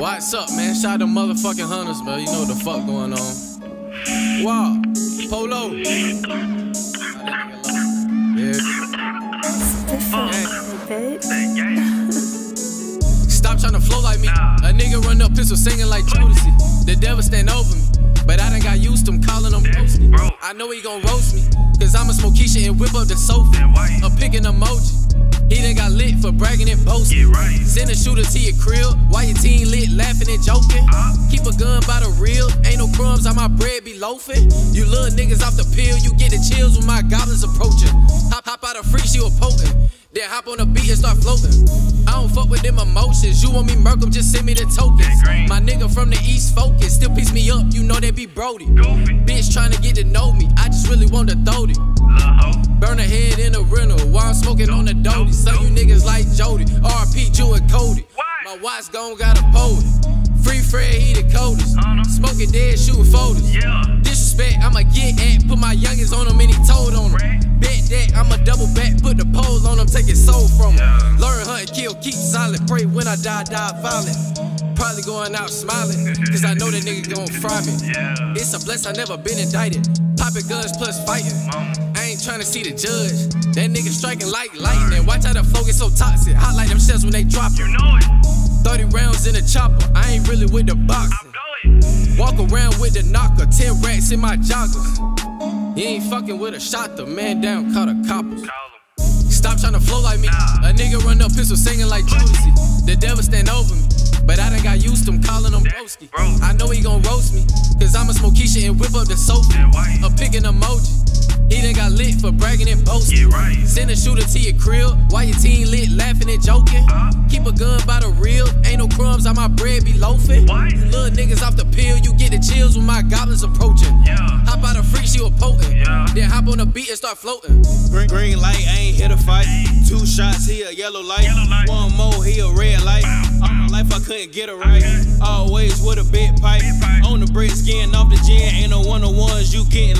What's up, man? Shout out to motherfucking hunters, bro. You know what the fuck going on. Wow. Polo. Oh, yeah. Stop trying to flow like me. A nigga run up pistol singing like Jodeci. The devil stand over me. But I done got used to him calling him roasty. I know he gon' roast me. Cause I'ma smoke Keisha and whip up the sofa. A picking emoji. He done got lit for bragging and boasting. Send a shooter to your crib Why your team lit, laughing and joking. Uh-huh. Keep a gun by the real, ain't no crumbs on my bread be loafing. You little niggas off the pill, you get the chills when my goblins approaching. Hop, hop out of free, she was potent. Then hop on the beat and start floating. Emotions. You want me murk 'em, just send me the tokens. My nigga from the East Focus still piece me up, you know they be Brody. Bitch trying to get to know me, I just really want to throw it. Burn a head in a rental while I'm smoking on the doty. Some you niggas like Jody, RP, Jew and Cody. My watch gone got a pole. Free Fred, he the coldest. Smoking dead, shooting folders. Disrespect, I'ma get at. Put my youngins on him and he told on him. Bet that take his soul from him. Learn, hunt, kill, keep silent. Pray when I die, die violent. Probably going out smiling, cause I know that nigga gon' fry me. It's a bless I never been indicted. Popping guns plus fighting. I ain't tryna see the judge. That nigga striking like lightning. Watch how the flow get so toxic. Hot like them shells when they drop it. 30 rounds in a chopper. I ain't really with the boxing. Walk around with the knocker. 10 racks in my joggers. He ain't fucking with a shot. The man down caught a copper. Stop trying to flow like me. A nigga run up pistol singing like Jodeci. The devil stand over me. But I done got used to him calling him broski. I know he gon' roast me. Cause I'ma smoke Keisha and whip up the sofa. A picking emoji. He done got lit for bragging and boasting. Send a shooter to your crib while your team lit, laughing and joking. Keep a gun by the real, ain't no crumbs on my bread be loafing. You little niggas off the pill, you get the chills when my goblins approaching. Hop out of freak, she was potent. Then hop on the beat and start floating. Green, green light, I ain't here to fight. Two shots, he a yellow light. One more, he a red light. All my life I couldn't get it right. Always with a big pipe. On the bricks, getting off the gin. Ain't no one on ones, you getting lit. Yeah,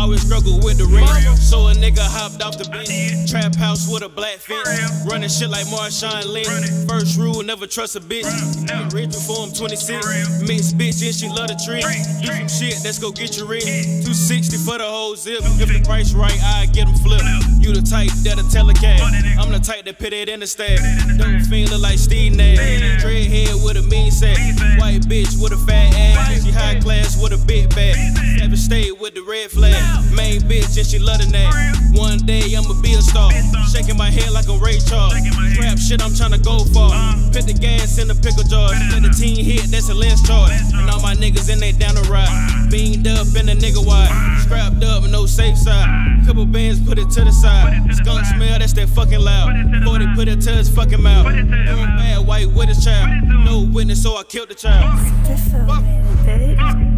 always struggle with the rent. So a nigga hopped off the bench. Trap house with a black fence. Running shit like Marshawn Lynch. First rule, never trust a bitch. Nigga rich before I'm 26. Mixed bitch and she love the trick. Do some shit, let's go get your rich. 260 for the whole zip. If the price right, I get them flipped. You the type that'll tell a cat. I'm the type that put it in the stack. Don't feel like Steve Nash. Dreadhead with a mean sack. White bitch with a fat ass. She high class with a big bag. Savage state with the red flag. Main bitch and she loving that. One day I'ma be a star. Shaking my head like a Ray Charles. Rap shit I'm trying to go far. Put the gas in the pickle jar. Let the team hit, that's a lens charge. And all my niggas in they down the ride. Beamed up in the nigga wide. Strapped up, no safe side. Couple bands, put it to the side. Skunk smell, that's that fucking loud. 40 put it to his fucking mouth. Bad white with his child. No witness, so I killed the child. Perfect.